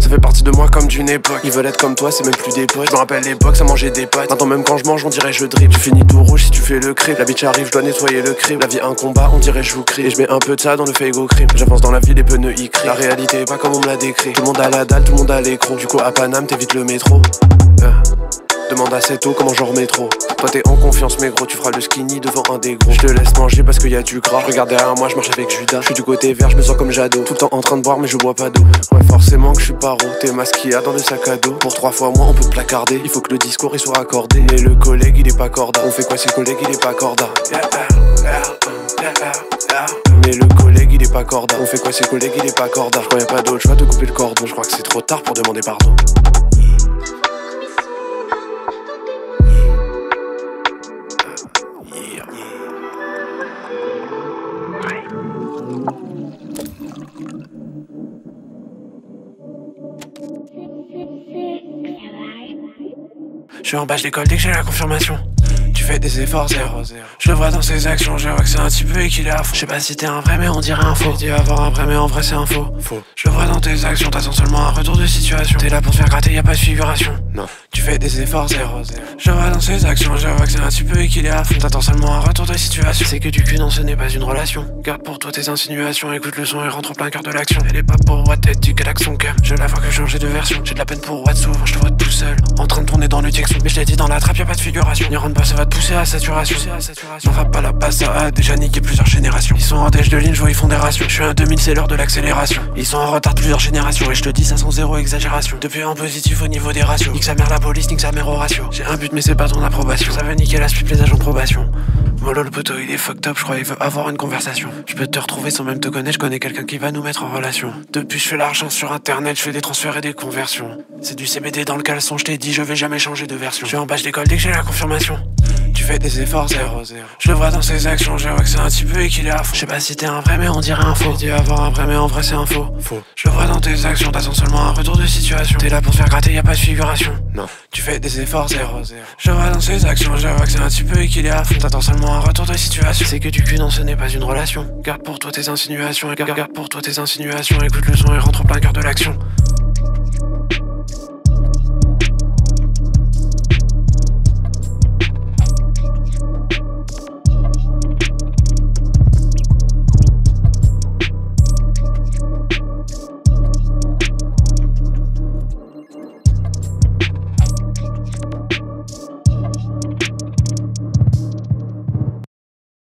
Ça fait partie de moi comme d'une époque. Ils veulent être comme toi, c'est même plus des potes. Je me rappelle l'époque, ça mangeait des pâtes. Maintenant, même quand je mange, on dirait je drip. Tu finis tout rouge si tu fais le crime. La bitch arrive, je dois nettoyer le crime. La vie un combat, on dirait je vous crie. Et je mets un peu de ça dans le fake crime. J'avance dans la vie, les pneus y crient. La réalité est pas comme on me l'a décrit. Tout le monde a la dalle, tout le monde a l'écran. Du coup, à Paname, t'évites le métro. Euh. Demande à tôt comment j'en remets trop. Toi t'es en confiance, mais gros, tu feras le skinny devant un des gros. Je te laisse manger parce qu'il y a du gras. Regarde derrière moi, je marche avec Judas. Je suis du côté vert, je me sens comme Jado. Tout le temps en train de boire, mais je bois pas d'eau. Ouais, forcément que je suis paro. T'es masquia dans le sac à dos. Pour trois fois moins, on peut placarder. Il faut que le discours il soit accordé. Mais le collègue il est pas corda. On fait quoi si le collègue il est pas corda? Mais le collègue il est pas corda. On fait quoi si le collègue il est pas corda? Je crois y a pas d'autre choix de couper le cordon. Je crois que c'est trop tard pour demander pardon. Je suis en bas de l'école dès que j'ai la confirmation. Tu fais des efforts zéro. Je le vois dans ses actions, je vois que c'est un petit peu et qu'il est à fond. Je sais pas si t'es un vrai, mais on dirait un faux. Dis avoir un vrai, mais en vrai c'est un faux. Faux. Je le vois dans tes actions, t'attends seulement un retour de situation. T'es là pour te faire gratter, y a pas de figuration. Non. Tu fais des efforts zéro. Je le vois dans ses actions, je vois que c'est un petit peu et qu'il est à fond. T'attends seulement un retour de situation. C'est que du cul, non, ce n'est pas une relation. Garde pour toi tes insinuations, écoute le son et rentre en plein cœur de l'action. Elle est pas pour what tête du galaxon cœur. Je la vois que changer de version. J'ai de la peine pour what souvent, je te vois tout seul. En mais je l'ai dit dans la trappe, y a pas de figuration. N'y rentre pas, ça va te pousser à saturation. On va pas la passer, ça a déjà niqué plusieurs générations. Ils sont en déj de ligne, je vois, ils font des rations. Je suis un 2000, c'est l'heure de l'accélération. Ils sont en retard plusieurs générations. Et je te dis, ça sans zéro exagération. Depuis un positif au niveau des ratios. Nique sa mère la police, nique sa mère au ratio. J'ai un but, mais c'est pas ton approbation. Ça veut niquer la suite, les agents de probation. Molo le poteau, il est fucked up, je crois, il veut avoir une conversation. Je peux te retrouver sans même te connaître, je connais quelqu'un qui va nous mettre en relation. Depuis, je fais l'argent sur internet, je fais des transferts et des conversions. C'est du CBD dans le caleçon, je t'ai dit, je vais jamais changer de version. Je suis en bas de l'école dès que j'ai la confirmation. Tu fais des efforts zéro. Je le vois dans ses actions, je vois que c'est un petit peu et qu'il est à fond. Je sais pas si t'es un vrai, mais on dirait un faux. Dis avoir un vrai, mais en vrai c'est un faux. Faux. Je le vois dans tes actions, t'attends seulement un retour de situation. T'es là pour te faire gratter, y a pas de figuration. Non. Tu fais des efforts zéro. Je le vois dans ses actions, je vois que c'est un petit peu et qu'il est à fond. T'attends seulement un retour de situation. C'est que du cul, non, ce n'est pas une relation. Garde pour toi tes insinuations, garde, garde pour toi tes insinuations. Écoute le son et rentre en plein cœur de l'action.